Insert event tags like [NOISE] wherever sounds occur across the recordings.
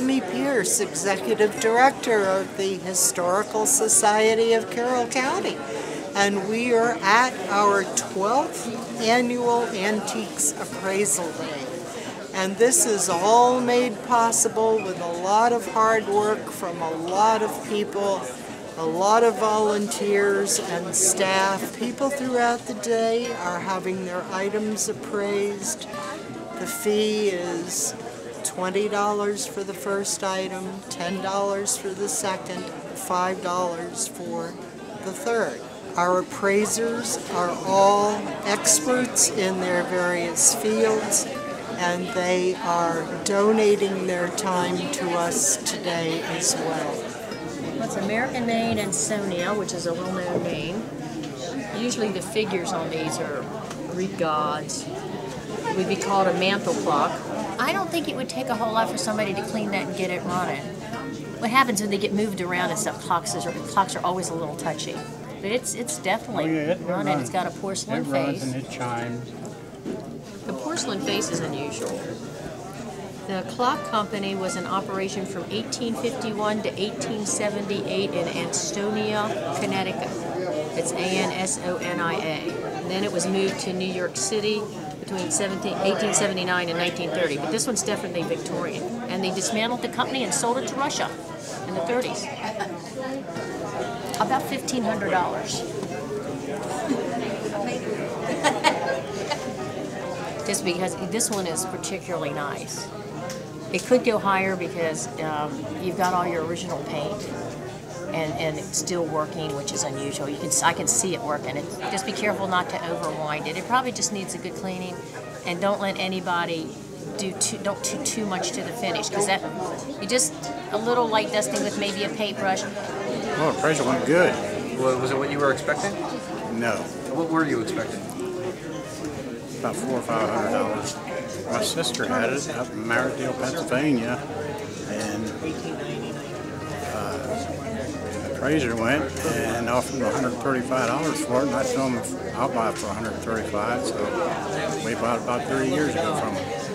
I'm Timmy Pierce, Executive Director of the Historical Society of Carroll County. And we are at our 12th annual Antiques Appraisal Day. And this is all made possible with a lot of hard work from a lot of people, a lot of volunteers and staff. People throughout the day are having their items appraised. The fee is $20 for the first item, $10 for the second, $5 for the third. Our appraisers are all experts in their various fields and they are donating their time to us today as well. Well, it's American made Ansonia, which is a well-known name. Usually the figures on these are Greek gods. Would be called a mantle clock. I don't think it would take a whole lot for somebody to clean that and get it running. What happens when they get moved around and stuff, clocks, is, clocks are always a little touchy. But it's it's definitely Oh, yeah, it running. runs. It's got a porcelain It runs face. and it chimes. The porcelain face is unusual. The clock company was in operation from 1851 to 1878 in Ansonia, Connecticut. It's A-N-S-O-N-I-A. And then it was moved to New York City between 17, 1879 and 1930. But this one's definitely Victorian. And they dismantled the company and sold it to Russia in the 30s. About $1,500. [LAUGHS] just because this one is particularly nice. It could go higher because um, you've got all your original paint and, and it's still working, which is unusual. You can I can see it working. It, just be careful not to overwind it. It probably just needs a good cleaning, and don't let anybody do too don't do too much to the finish because that you just a little light dusting with maybe a paintbrush. Oh, the pressure went good. Wa- Was it what you were expecting? No, What were you expecting? about four or five hundred dollars. My sister had it up in Maridale, Pennsylvania, and the appraiser went and offered him one hundred thirty-five dollars for it, and I told him I'll buy it for one hundred thirty-five. So we bought it about thirty years ago from him.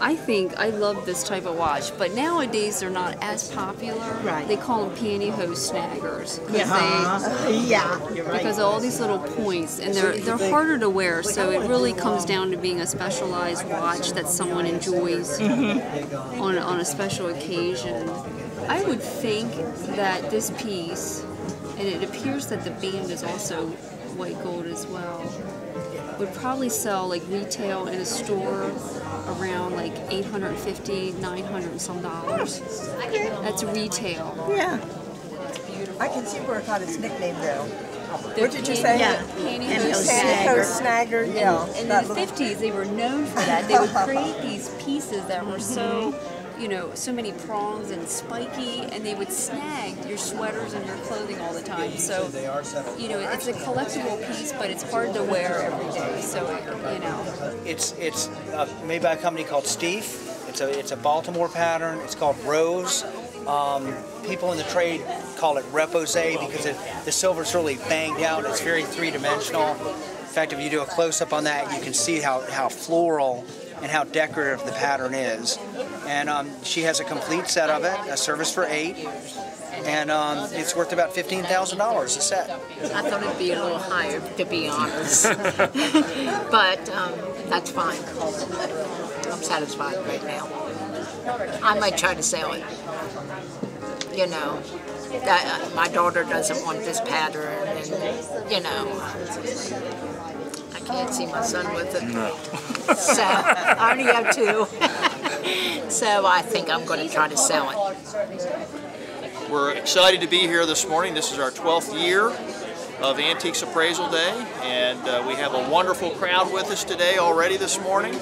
I think I love this type of watch, but nowadays they're not as popular. Right. They call them pantyhose snaggers. 'cause Uh, [LAUGHS] yeah, you're they- right. Because of all these little points, and they're they're harder to wear, so it really comes down to being a specialized watch that someone enjoys on on a special occasion. I would think that this piece, and it appears that the band is also white gold as well, would probably sell like retail in a store around like 850 900 and some dollars that's retail Yeah. I can see where it got its nickname though. The What did you say? Yeah. pantyhose snagger. snagger, yeah. in the little- 50s they were known for that they would create these pieces that were so [LAUGHS] mm-hmm. You know so many prongs and spiky and they would snag your sweaters and your clothing all the time so you know it's a collectible piece but it's hard to wear every day so you know It's it's uh, made by a company called Stieff. It's a it's a Baltimore pattern. It's called Rose. Um, people in the trade call it repoussé because it, the silver's really banged out. It's very three dimensional. In fact, if you do a close up on that, you can see how, how floral and how decorative the pattern is. And um, she has a complete set of it, a service for eight, and um, it's worth about fifteen thousand dollars a set. I thought it'd be a little higher, to be honest. [LAUGHS] but um, that's fine. I'm satisfied right now. I might try to sell it. You know, that, uh, my daughter doesn't want this pattern, and you know, I can't see my son with it. No. So I only have two. [LAUGHS] so I think I'm going to try to sell it. We're excited to be here this morning. This is our 12th year of Antiques Appraisal Day, and uh, we have a wonderful crowd with us today already this morning.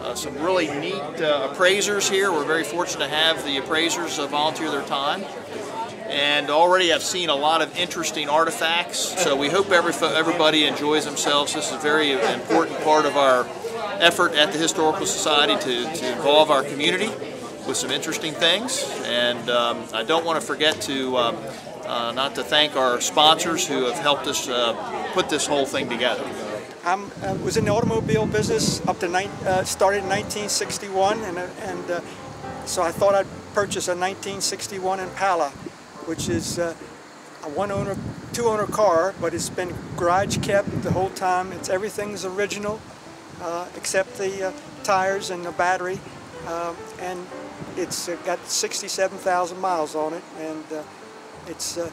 Uh, some really neat uh, appraisers here. We're very fortunate to have the appraisers uh, volunteer their time. And already I've seen a lot of interesting artifacts, so we hope every, everybody enjoys themselves. This is a very important part of our effort at the Historical Society to, to involve our community with some interesting things. And um, I don't want to forget to um, uh, not to thank our sponsors who have helped us uh, put this whole thing together. I uh, was in the automobile business up to uh, started in 1961, and, uh, and uh, so I thought I'd purchase a 1961 Impala, which is uh, a one-owner, two-owner car, but it's been garage kept the whole time. It's everything's original uh, except the uh, tires and the battery, uh, and it's uh, got 67,000 miles on it, and uh, it's uh,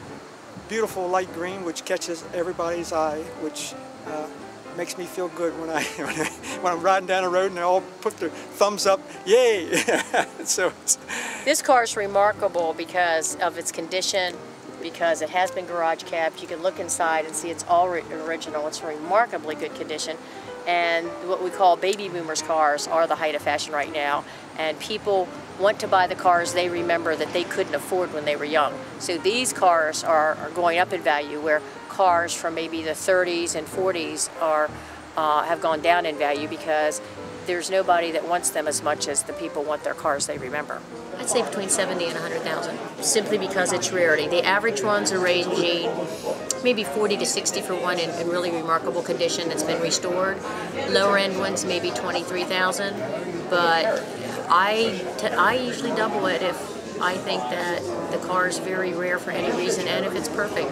beautiful light green, which catches everybody's eye, which uh, makes me feel good when I [LAUGHS] when, I'm riding down the road and they all put their thumbs up, yay! [LAUGHS] so This car is remarkable because of its condition, because it has been garage kept. You can look inside and see it's all original. It's remarkably good condition. And what we call baby boomers cars are the height of fashion right now. And people want to buy the cars they remember that they couldn't afford when they were young. So these cars are, are going up in value where cars from maybe the 30s and 40s are uh, have gone down in value because there's nobody that wants them as much as the people want their cars they remember. I'd say between 70 and 100,000, simply because it's rarity. The average ones are ranging maybe 40 to 60 for one in, in really remarkable condition that's been restored. Lower end ones maybe 23,000, but I, I usually double it if I think that the car is very rare for any reason and if it's perfect.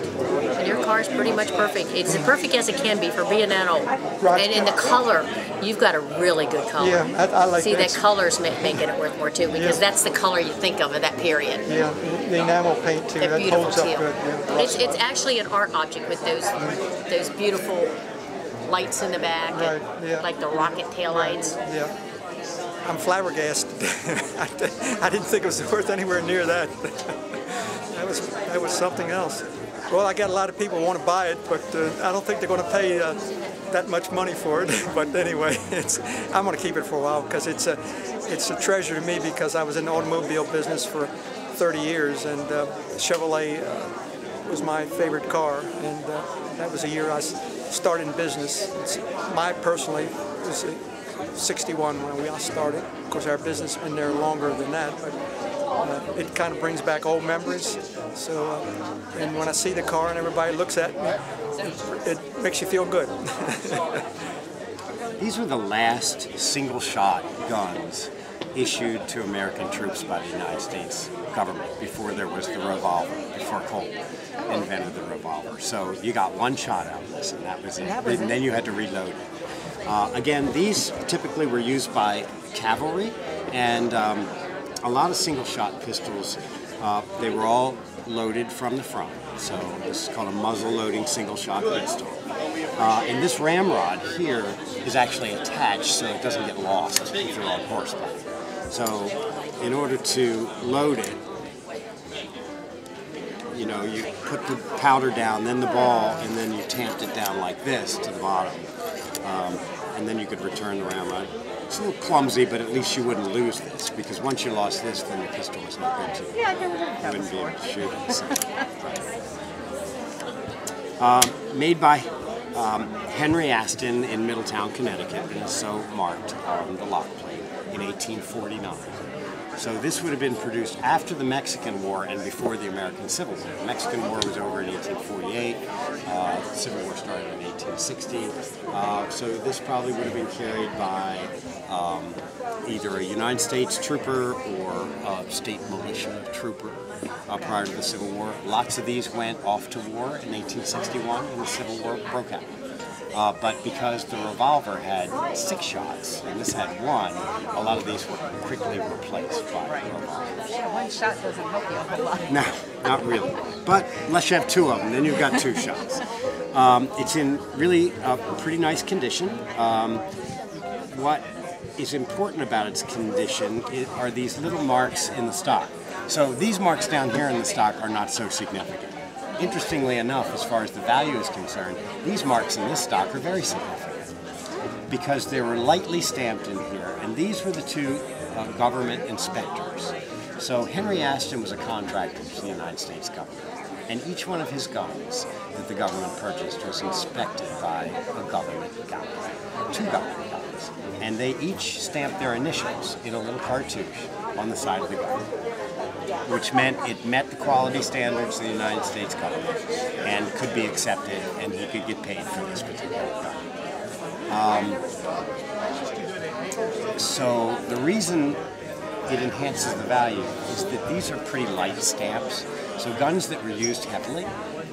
And your car is pretty much perfect. It's as perfect as it can be for being that old. Right. And in the color, you've got a really good color. Yeah, I- I like See, that. that color's ma- making it worth more too because Yeah. that's the color you think of in that period. yeah, the enamel paint too, that beautiful holds up good. Yeah. It's, it's actually an art object with those those beautiful lights in the back, and Right, yeah. like the rocket tail lights. Yeah. I'm flabbergasted. [LAUGHS] I didn't think it was worth anywhere near that. [LAUGHS] that was that was something else. Well, I got a lot of people who want to buy it, but uh, I don't think they're going to pay uh, that much money for it. [LAUGHS] but anyway, I'm going to keep it for a while because it's a it's a treasure to me because I was in the automobile business for 30 years and uh, Chevrolet uh, was my favorite car and uh, that was the year I started in business. It's, my personally was 61 when we all started. Of course, our business has been there longer than that, but uh, it kind of brings back old memories. So, uh, and when I see the car and everybody looks at me, it, it makes you feel good. [LAUGHS] These were the last single shot guns issued to American troops by the United States government before there was the revolver, before Colt invented the revolver. So you got one shot out of this, and that was it. That was and it. then you had to reload it. Uh, again, these typically were used by cavalry, and um, a lot of single shot pistols, uh, they were all loaded from the front. So this is called a muzzle loading single shot pistol. Uh, and this ramrod here is actually attached so it doesn't get lost if you're on horseback. So in order to load it, you know, you put the powder down, then the ball, and then you tamped it down like this to the bottom. Um, and then you could return the ramrod. It's a little clumsy, but at least you wouldn't lose this, because once you lost this, then the pistol was not good to you. Yeah, I never heard You that wouldn't be able to shoot it. so. [LAUGHS] Um, made by um, Henry Aston in Middletown, Connecticut, and is so marked on the lock plate in 1849. So this would have been produced after the Mexican War and before the American Civil War. The Mexican War was over in 1848. Uh, the Civil War started in 1860. Uh, so this probably would have been carried by um, either a United States trooper or a state militia trooper uh, prior to the Civil War. Lots of these went off to war in 1861 when the Civil War broke out. Uh, but because the revolver had six shots and this had one, a lot of these were quickly replaced by the revolvers. Yeah, one shot doesn't help you a whole lot. No, not really. But unless you have two of them, then you've got two shots. Um, it's in really a pretty nice condition. Um, what is important about its condition are these little marks in the stock. So these marks down here in the stock are not so significant. Interestingly enough, as far as the value is concerned, these marks in this stock are very significant because they were lightly stamped in here, and these were the two uh, government inspectors. So Henry Aston was a contractor to the United States government, and each one of his guns that the government purchased was inspected by a government guy, two government guys, and they each stamped their initials in a little cartouche on the side of the gun which meant it met the quality standards of the United States government and could be accepted, and he could get paid for this particular gun. Um, so the reason it enhances the value is that these are pretty light stamps. So guns that were used heavily,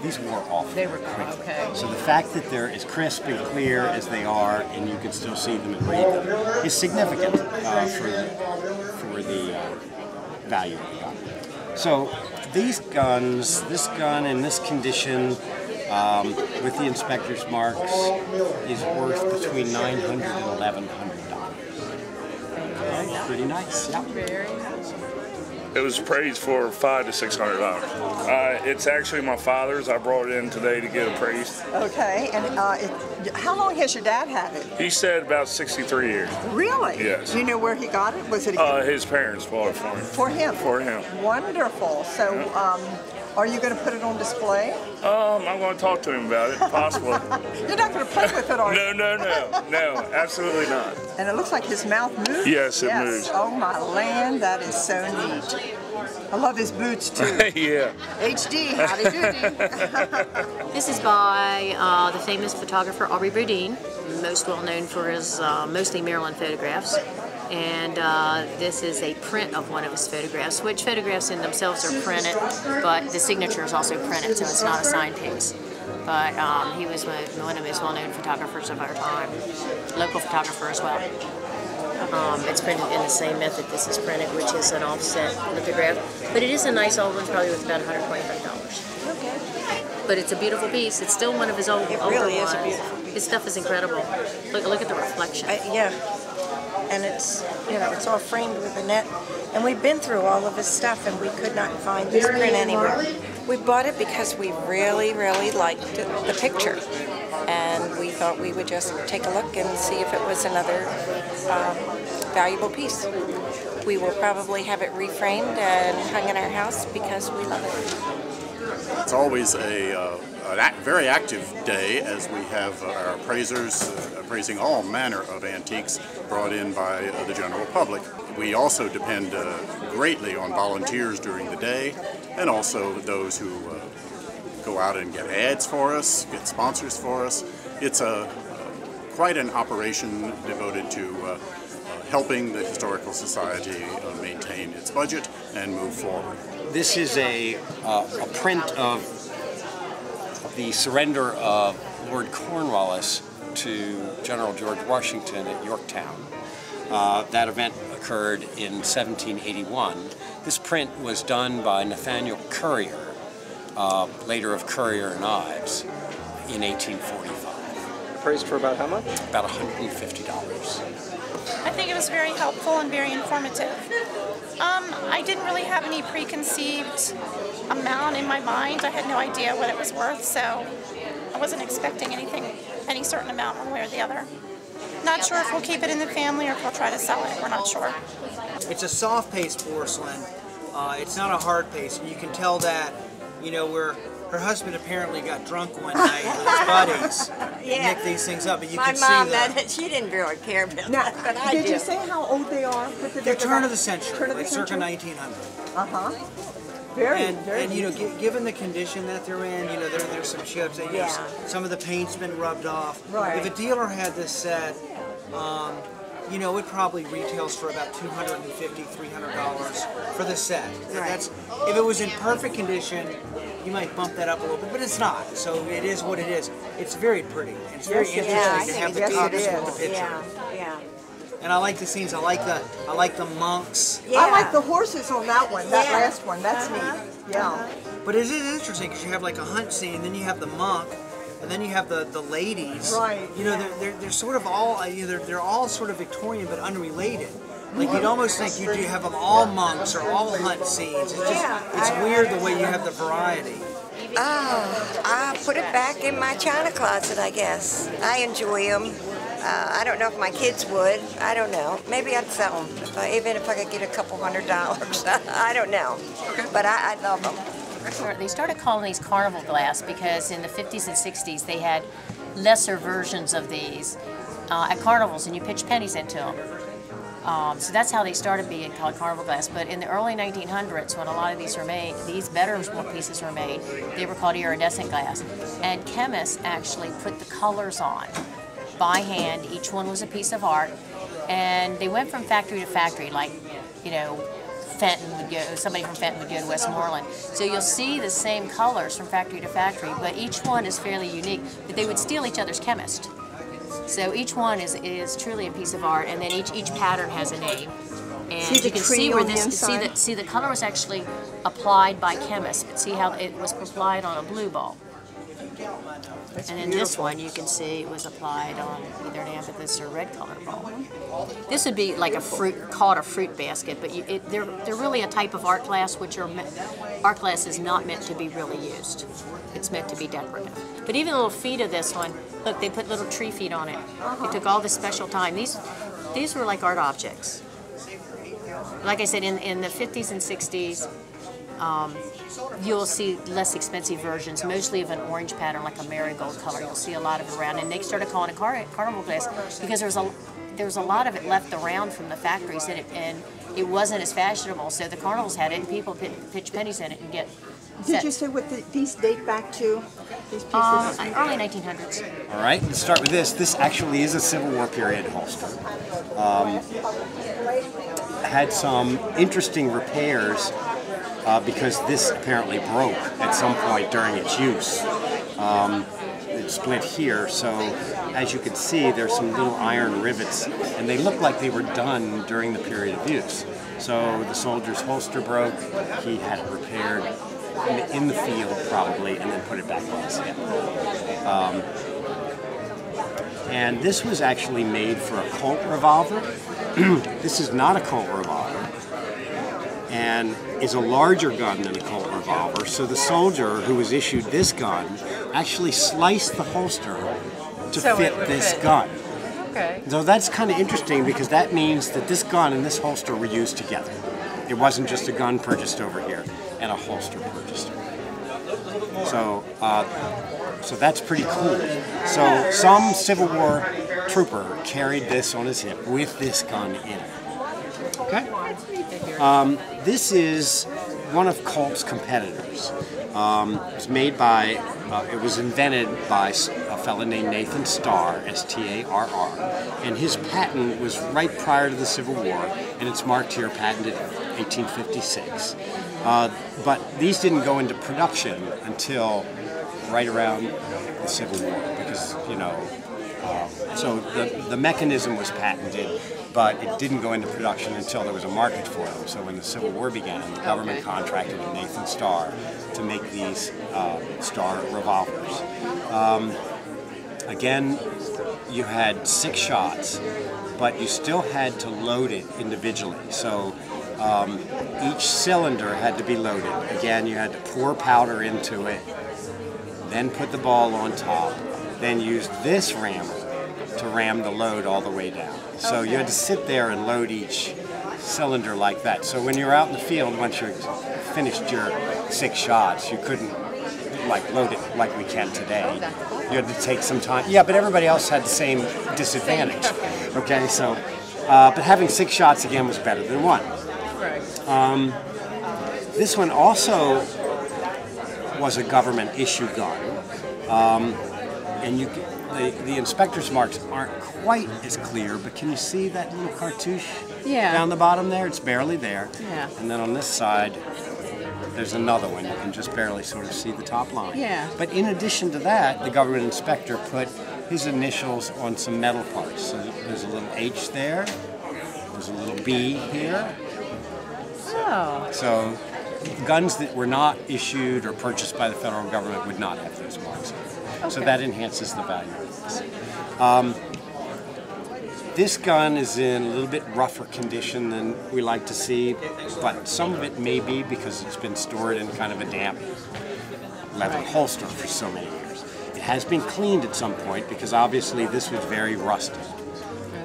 these wore off They were quickly. okay. So the fact that they're as crisp and clear as they are, and you can still see them and read them, is significant uh, for the, value of the gun. So these guns, this gun in this condition, um, with the inspector's marks, is worth between 900 and 1100 dollars. Pretty nice. Yeah. It was appraised for five to six hundred dollars. Uh, it's actually my father's. I brought it in today to get appraised. Okay, and uh, it, how long has your dad had it? He said about sixty-three years. Really? Yes. Do you know where he got it? Was it Uh, his parents bought it for him. for him? For him. Wonderful. So, um, are you going to put it on display? Um, I'm going to talk to him about it, possibly. [LAUGHS] You're not going to play with it, are you? no, no, no, no, absolutely not. And it looks like his mouth moves. Yes, it moves. Oh my land, that is so neat. I love his boots too. [LAUGHS] yeah. HD, howdy [LAUGHS] doody. This is by uh, the famous photographer Aubrey Bodine, most well known for his uh, mostly Maryland photographs. And uh, this is a print of one of his photographs, which photographs in themselves are printed, but the signature is also printed, so it's not a signed piece. But um, he was one one of the most well-known photographers of our time, local photographer as well. Um, it's printed in the same method this is printed, which is an offset lithograph. But it is a nice old one, probably worth about $125. Okay. But it's a beautiful piece. It's still one of his old, It older really is a ones. beautiful His stuff is incredible. Look, look at the reflection. I, yeah, and it's you know it's all framed with a net, and we've been through all of his stuff, and we could not find this print anywhere. We bought it because we really, really liked the, picture, and we thought we would just take a look and see if it was another um, valuable piece. We will probably have it reframed and hung in our house because we love it. It's always a uh, an act, very active day as we have uh, our appraisers uh, appraising all manner of antiques brought in by uh, the general public. We also depend uh, greatly on volunteers during the day and also those who go out and get ads for us, get sponsors for us. It's a quite an operation devoted to helping the Historical Society maintain its budget and move forward. This is a, uh, a print of the surrender of Lord Cornwallis to General George Washington at Yorktown. Uh, that event occurred in 1781. This print was done by Nathaniel Currier, uh, later of Currier and Ives, in 1845. Appraised for about how much? About $150. I think it was very helpful and very informative. Um, I didn't really have any preconceived amount in my mind. I had no idea what it was worth, so I wasn't expecting anything, any certain amount one way or the other. Not sure if we'll keep it in the family or if we'll try to sell it. We're not sure. It's a soft paste porcelain. Uh, it's not a hard paste, and you can tell that, you know, where her husband apparently got drunk one night with his buddies and [LAUGHS] nicked these things up, But you My can mom, see them. that [LAUGHS] she didn't really care about Now, that, but I did do. you say how old they are? What did They're turn of the century, Turn of the like circa 1900. Uh huh. Very, and, very. and you know, easy. given the condition that they're in, you know, there, there's some chips. And, you know, Yeah. some of the paint's been rubbed off. Right. If a dealer had this set, um, you know, it probably retails for about $250, $300 for the set. Right. That's if it was in perfect condition, you might bump that up a little bit, but it's not. So it is what it is. It's very pretty. It's very Yes, interesting is. to have the Yes, it copies with the picture. Yeah, yeah. And I like the scenes. I like the I like the monks. Yeah. I like the horses on that one, that Yeah. last one. That's Uh-huh. neat. Yeah. But it is interesting because you have like a hunt scene, then you have the monk, and then you have the, the ladies. Right, You know, yeah. they're, they're, they're sort of all uh, you know, they're, they're all sort of Victorian but unrelated. Like you'd almost think you do have them all monks or all hunt scenes. It's just Yeah, it's weird the way you have the variety. Oh, I put it back in my china closet, I guess. I enjoy them. Uh, I don't know if my kids would. I don't know. Maybe I'd sell them, if I, even if I could get a couple hundred dollars. [LAUGHS] I don't know. But I, I love them. They started calling these carnival glass because in the 50s and 60s they had lesser versions of these uh, at carnivals and you pitched pennies into them. Um, so that's how they started being called carnival glass. But in the early 1900s, when a lot of these were made, these better pieces were made, they were called iridescent glass. And chemists actually put the colors on by hand. Each one was a piece of art. And they went from factory to factory. Like you know, Fenton would go, somebody from Fenton would go to Westmoreland. So you'll see the same colors from factory to factory, but each one is fairly unique. But they would steal each other's chemist. So each one is, is truly a piece of art, and then each each pattern has a name. And you can see where this see the see the color was actually applied by chemists, but see how it was applied on a blue ball. And in this one, you can see it was applied on either an amethyst or red color ball. This would be like a fruit, called a fruit basket, but you, it, they're, they're really a type of art glass, which are, art glass is not meant to be really used. It's meant to be decorative. But even the little feet of this one, look, they put little tree feet on it. They took all this special time. These, these were like art objects. Like I said, in, in the 50s and 60s, um, you'll see less expensive versions, mostly of an orange pattern, like a marigold color. You'll see a lot of it around, and they started calling it car- carnival glass because there's a there was a lot of it left around from the factories, and it, and it wasn't as fashionable. So the carnivals had it, and people pit, pitch pennies in it and get. Did you say what the, these date back to? These pieces? Um, early 1900s. All right, let's start with this. This actually is a Civil War period holster. Um, had some interesting repairs uh, because this apparently broke at some point during its use. Um, it split here, so as you can see, there's some little iron rivets, and they look like they were done during the period of use. So the soldier's holster broke, he had it repaired in the, field probably, and then put it back on his hip. Um, and this was actually made for a Colt revolver. [CLEARS THROAT] this is not a Colt revolver, and is a larger gun than a Colt revolver. So the soldier who was issued this gun actually sliced the holster to So fit this fit. gun. Okay. So that's kind of interesting because that means that this gun and this holster were used together. It wasn't just a gun purchased over here and a holster purchased. over here. So, uh, so that's pretty cool. So some Civil War trooper carried this on his hip with this gun in it. Okay. Um, this is one of Colt's competitors. Um, it was made by, uh, it was invented by a fellow named Nathan Starr, S-T-A-R-R, and his patent was right prior to the Civil War, and it's marked here, patented 1856. Uh, but these didn't go into production until right around the Civil War, because you know, so the the mechanism was patented, but it didn't go into production until there was a market for them. So when the Civil War began, the government contracted with Nathan Starr to make these uh, Starr revolvers. Um, again, you had six shots, but you still had to load it individually. So um, each cylinder had to be loaded. Again, you had to pour powder into it, then put the ball on top, then use this rammer to ram the load all the way down. So you had to sit there and load each cylinder like that. So when you're out in the field, once you finished your six shots, you couldn't like load it like we can today. You had to take some time. Yeah, but everybody else had the same disadvantage. Okay, so uh, but having six shots again was better than one. Um, this one also was a government issue gun, um, and you the, the inspector's marks aren't quite as clear, but can you see that little cartouche Yeah. down the bottom there? It's barely there. Yeah. And then on this side, there's another one. You can just barely sort of see the top line. Yeah. But in addition to that, the government inspector put his initials on some metal parts. So there's a little H there. There's a little B here. Oh. So guns that were not issued or purchased by the federal government would not have those marks. Them. So that enhances the value of this. Um, this gun is in a little bit rougher condition than we like to see, but some of it may be because it's been stored in kind of a damp leather holster for so many years. It has been cleaned at some point because obviously this was very rusted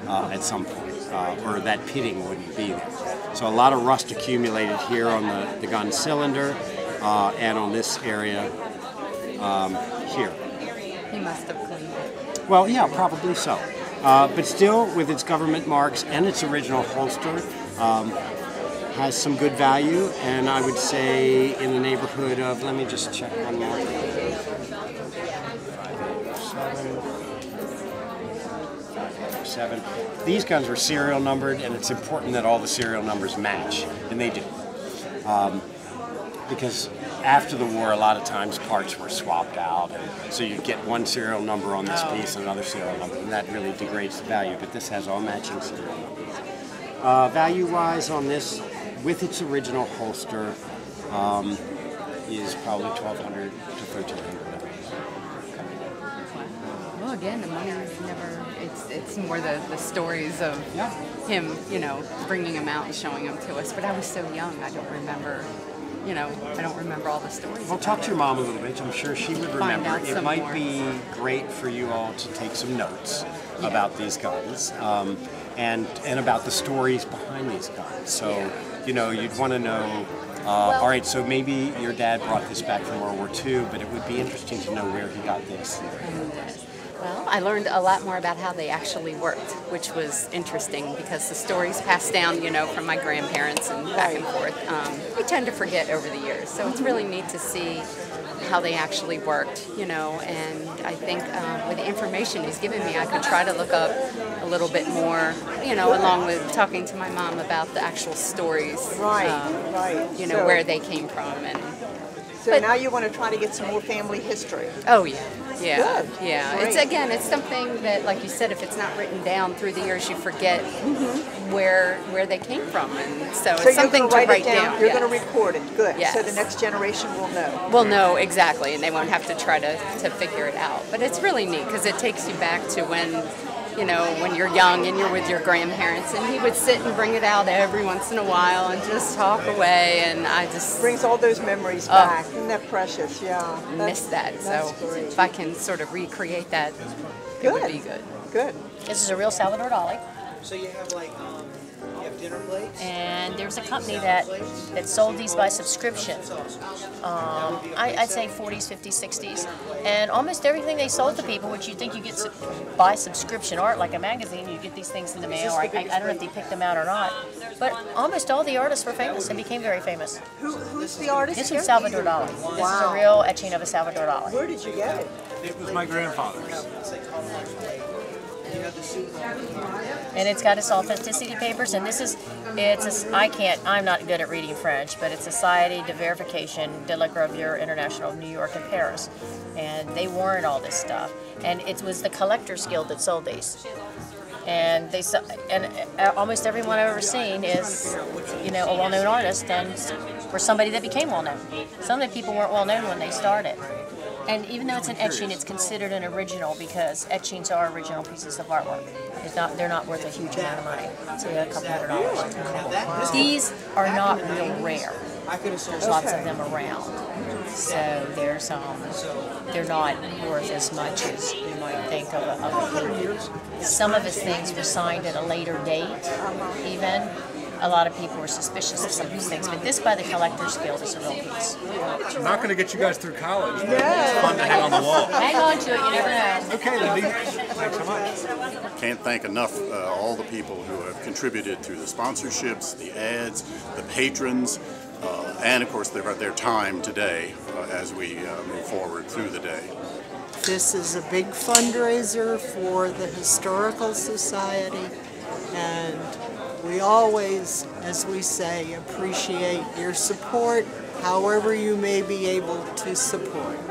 uh, at some point, uh, or that pitting wouldn't be there. So a lot of rust accumulated here on the, the gun cylinder uh, and on this area um, here. He must have cleaned it. Well, yeah, probably so. Uh, but still, with its government marks and its original holster, um, has some good value, and I would say in the neighborhood of, let me just check one more. Seven, 37. These guns were serial numbered, and it's important that all the serial numbers match, and they do. Um, because after the war, a lot of times parts were swapped out, and so you get one serial number on this piece and another serial number, and that really degrades the value. But this has all matching serial numbers. Uh, value-wise on this, with its original holster, um, is probably 1200 to 1300 Well, again, the money is never. It's it's more the, the stories of him, you know, bringing him out and showing them to us. But I was so young, I don't remember. You know, I don't remember all the stories. Well, talk to your mom a little bit. I'm sure she would remember. It might more. be great for you all to take some notes about these guns um, and and about the stories behind these guns. So, you know, you'd want to know. Uh, all right, so maybe your dad brought this back from World War II, but it would be interesting to know where he got this. Well, I learned a lot more about how they actually worked, which was interesting because the stories passed down, you know, from my grandparents and back and forth. Um, we tend to forget over the years, so it's really neat to see how they actually worked, you know. And I think um, with the information he's given me, I could try to look up a little bit more, you know, along with talking to my mom about the actual stories, Right, um, right. You know, So- where they came from and. So now you want to try to get some more family history. Oh yeah, yeah, Good. yeah. It's again, it's something that, like you said, if it's not written down through the years, you forget Mm-hmm. where where they came from, and so, So it's something going to write write it down. You're yes. going to record it. Good. So the next generation will know. Will know exactly, and they won't have to try to, to figure it out. But it's really neat because it takes you back to when, you know, when you're young and you're with your grandparents, and he would sit and bring it out every once in a while and just talk away, and I just brings all those memories Oh. back. Isn't that precious? Yeah. miss that. So great. if I can sort of recreate that, it would be good. Good. This is a real Salvador Dali. So you have like, um, and there's a company that that sold these by subscription. Um, I, I'd say 40s, 50s, 60s, and almost everything they sold to people, which you think you get su- by subscription art, like a magazine, you get these things in the mail. Or I, I, I don't know if they picked them out or not, but almost all the artists were famous and became very famous. Who, who's the artist? This here? one's Salvador Dali. This is a real etching of a Salvador Dali. Where did you get it? It was my grandfather's. And it's got its authenticity papers and this is it's a, I can't I'm not good at reading French but it's Society de Verification de la Gravure International of New York and Paris. And they warrant all this stuff. And it was the Collectors Guild that sold these. And they and uh, almost everyone I've ever seen is you know a well-known artist and or somebody that became well-known. Some of the people weren't well-known when they started and even though it's an etching, it's considered an original because etchings are original pieces of artwork. It's not, they're not worth a huge amount of money. Say a couple hundred dollars. These are not real rare. There's lots of them around. So there's um, they're not worth as much as you might think of a, of a. Some of his things were signed at a later date, even. A lot of people were suspicious of some of these things, but this by the Collectors Guild is a real piece. I'm not going to get you guys through college, but it's fun to hang on the wall. Hang on to it, you never know. Okay, Lindy. Thanks so much. Can't thank enough uh, all the people who have contributed through the sponsorships, the ads, the patrons, uh, and of course their, their time today uh, as we uh, move forward through the day. This is a big fundraiser for the Historical Society, and we always, as we say, appreciate your support, however you may be able to support.